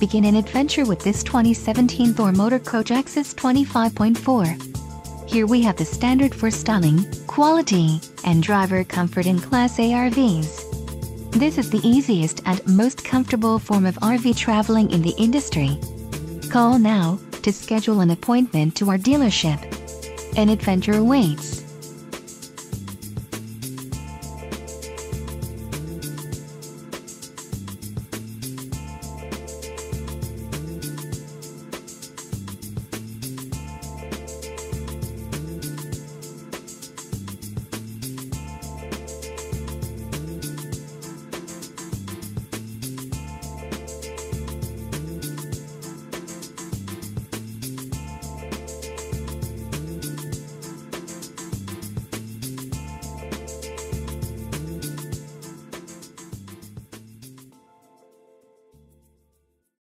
Begin an adventure with this 2017 Thor Motor Coach Axis 25.4. Here we have the standard for styling, quality, and driver comfort in Class A RVs. This is the easiest and most comfortable form of RV traveling in the industry. Call now to schedule an appointment to our dealership. An adventure awaits.